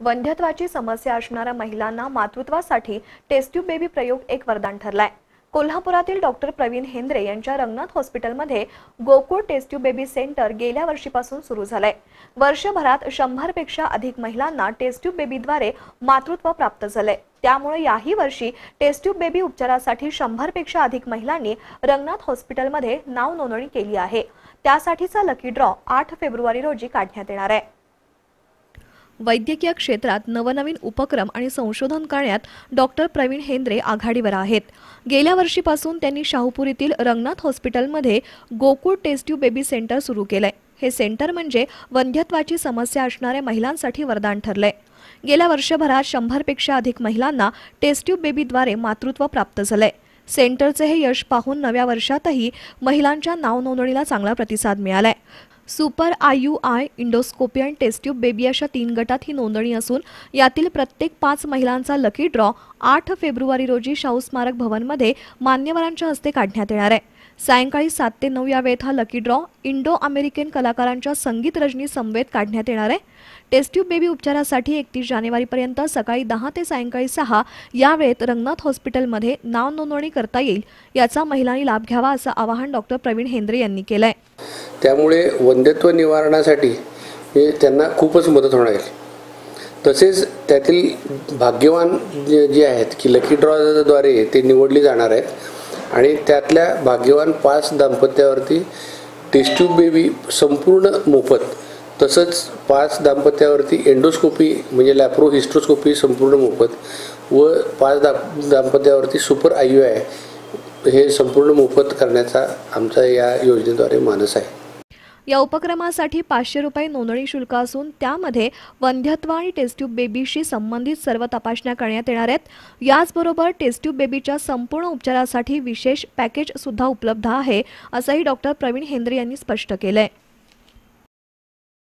वंध्यत्वाची समस्या असणाऱ्या महिलांना मातृत्वासाठी टेस्ट्यूब बेबी प्रयोग एक वरदान ठरलाय. कोल्हापुरातील डॉक्टर प्रवीण हेंद्रे यांच्या रंगनाथ हॉस्पिटलमध्ये गोकुळ टेस्ट्यूब बेबी सेंटर गेल्या वर्षीपासून सुरू झालंय. वर्षभरात शंभरपेक्षा अधिक महिलांना टेस्ट्यूब बेबीद्वारे मातृत्व प्राप्त झालंय. त्यामुळे याही वर्षी टेस्ट्यूब बेबी उपचारासाठी शंभरपेक्षा अधिक महिलांनी रंगनाथ हॉस्पिटलमध्ये नाव नोंदणी केली आहे. त्यासाठीचा लकी ड्रॉ आठ फेब्रुवारी रोजी काढण्यात येणार आहे. वैद्यकीय क्षेत्रात नवनवीन उपक्रम आणि संशोधन करण्यात डॉक्टर प्रवीण हेंद्रे आघाडीवर आहेत. गेल्या वर्षीपासून त्यांनी शाहूपुरीतील रंगनाथ हॉस्पिटलमध्ये गोकुळ टेस्ट्यू बेबी सेंटर सुरू केलंय. हे सेंटर म्हणजे वंध्यत्वाची समस्या असणाऱ्या महिलांसाठी वरदान ठरलंय. गेल्या वर्षभरात शंभरपेक्षा अधिक महिलांना टेस्ट्यूब बेबीद्वारे मातृत्व प्राप्त झालंय. सेंटरचे हे यश पाहून नव्या वर्षातही महिलांच्या नाव नोंदणीला चांगला प्रतिसाद मिळालाय. Super I U I endoscopy आणि टेस्ट्यूब बेबी अशा तीन गटात ही नोंदणी असून यातील प्रत्येक पाच महिलांचा लकी ड्रॉ आठ फेब्रुवारी रोजी शाहू स्मारक भवनमध्ये मान्यवरांच्या हस्ते काढण्यात येणार आहे. सायंकाळी सात ते नऊ या वेळेत हा लकी ड्रॉ इंडो अमेरिकन कलाकारांच्या संगीत रजनी समवेत काढण्यात येणार आहे. टेस्ट्यूब बेबी उपचारासाठी एकतीस जानेवारीपर्यंत सकाळी दहा ते सायंकाळी सहा या वेळेत रंगनाथ हॉस्पिटलमध्ये नाव नोंदणी करता येईल याचा महिलांनी लाभ घ्यावा असं आवाहन डॉक्टर प्रवीण हेंद्रे यांनी केलं आहे त्यामुळे वंध्यत्व निवारणासाठी हे त्यांना खूपच मदत होणार आहे. तसेच त्यातील भाग्यवान जे जे आहेत की लकी ड्रॉद्वारे ते निवडली जाणार आहेत आणि त्यातल्या भाग्यवान पाच दाम्पत्यावरती टेस्ट्यूब बेबी संपूर्ण मोफत तसंच पाच दाम्पत्यावरती एंडोस्कोपी म्हणजे लॅप्रो हिस्ट्रोस्कोपी संपूर्ण मोफत व पाच दा दाम्पत्यावरती सुपर आय यू आय हे संपूर्ण मोफत करण्याचा आमचा या योजनेद्वारे मानस आहे. या उपक्रमासाठी पाचशे रुपये नोंदणी शुल्क असून त्यामध्ये वंध्यत्व आणि टेस्ट्यूब बेबीशी संबंधित सर्व तपासण्या करण्यात येणार आहेत. याचबरोबर टेस्ट्यूब बेबीच्या संपूर्ण उपचारासाठी विशेष पॅकेज सुद्धा उपलब्ध आहे असंही डॉक्टर प्रवीण हेंद्रे यांनी स्पष्ट केलं आहे